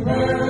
Amen.